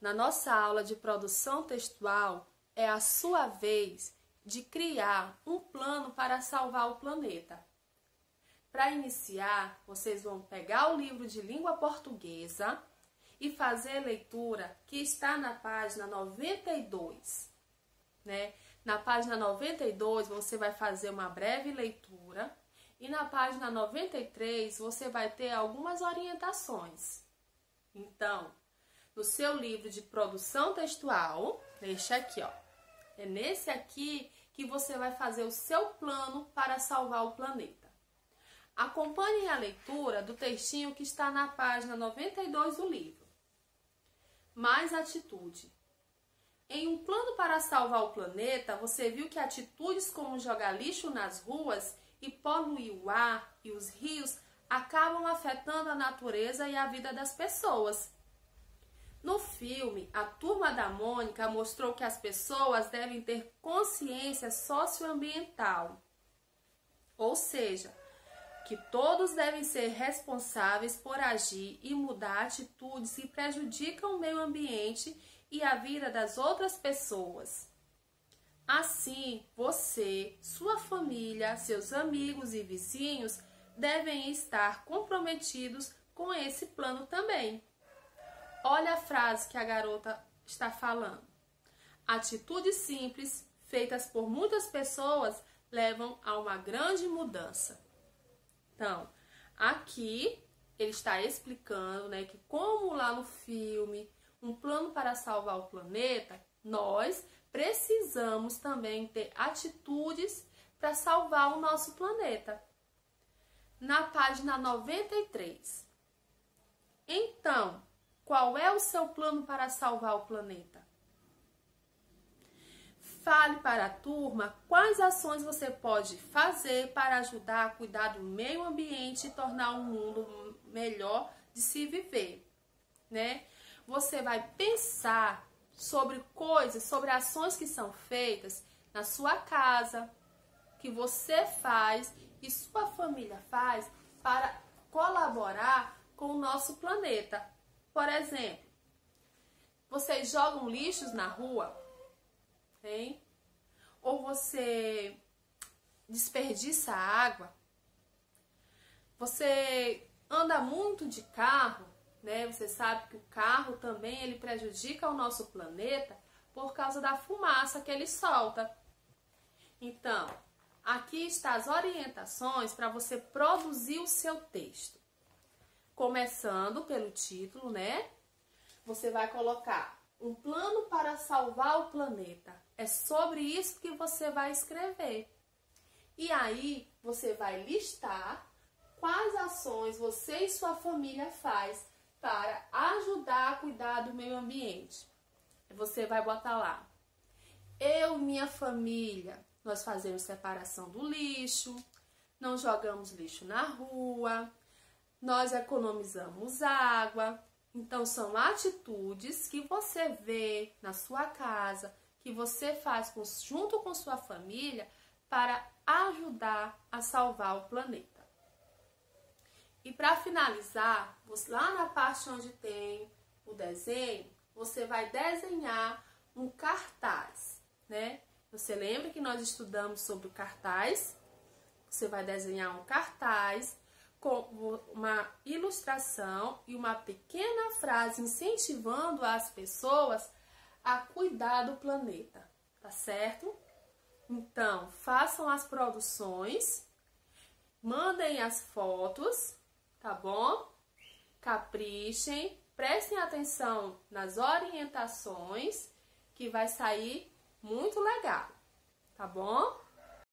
na nossa aula de produção textual, é a sua vez de criar um plano para salvar o planeta. Para iniciar, vocês vão pegar o livro de língua portuguesa e fazer a leitura que está na página 92, né? Na página 92, você vai fazer uma breve leitura e na página 93 você vai ter algumas orientações. Então, no seu livro de produção textual, deixa aqui, ó. É nesse aqui que você vai fazer o seu plano para salvar o planeta. Acompanhe a leitura do textinho que está na página 92 do livro. Mais atitude. Em um plano para salvar o planeta, você viu que atitudes como jogar lixo nas ruas e poluir o ar e os rios acabam afetando a natureza e a vida das pessoas. No filme, a turma da Mônica mostrou que as pessoas devem ter consciência socioambiental, ou seja, que todos devem ser responsáveis por agir e mudar atitudes que prejudicam o meio ambiente e a vida das outras pessoas. Assim, você, sua família, seus amigos e vizinhos devem estar comprometidos com esse plano também. Olha a frase que a garota está falando. Atitudes simples, feitas por muitas pessoas, levam a uma grande mudança. Então, aqui ele está explicando, né, que como lá no filme, um plano para salvar o planeta, nós precisamos também ter atitudes para salvar o nosso planeta. Na página 93. Então, qual é o seu plano para salvar o planeta? Fale para a turma quais ações você pode fazer para ajudar a cuidar do meio ambiente e tornar o um mundo melhor de se viver, né? Você vai pensar sobre coisas, sobre ações que são feitas na sua casa, que você faz e sua família faz para colaborar com o nosso planeta. Por exemplo, vocês jogam lixos na rua, hein? Ou você desperdiça água? Você anda muito de carro, né? Você sabe que o carro também ele prejudica o nosso planeta por causa da fumaça que ele solta. Então, aqui está as orientações para você produzir o seu texto. Começando pelo título, né? Você vai colocar um plano para salvar o planeta. É sobre isso que você vai escrever. E aí você vai listar quais ações você e sua família faz para ajudar a cuidar do meio ambiente. Você vai botar lá. Eu minha família, nós fazemos separação do lixo, não jogamos lixo na rua, nós economizamos água. Então, são atitudes que você vê na sua casa, que você faz junto com sua família para ajudar a salvar o planeta. E para finalizar, lá na parte onde tem o desenho, você vai desenhar um cartaz, né? Você lembra que nós estudamos sobre o cartaz? Você vai desenhar um cartaz com uma ilustração e uma pequena frase incentivando as pessoas a cuidar do planeta, tá certo? Então, façam as produções, mandem as fotos, tá bom? Caprichem, prestem atenção nas orientações, que vai sair muito legal, tá bom?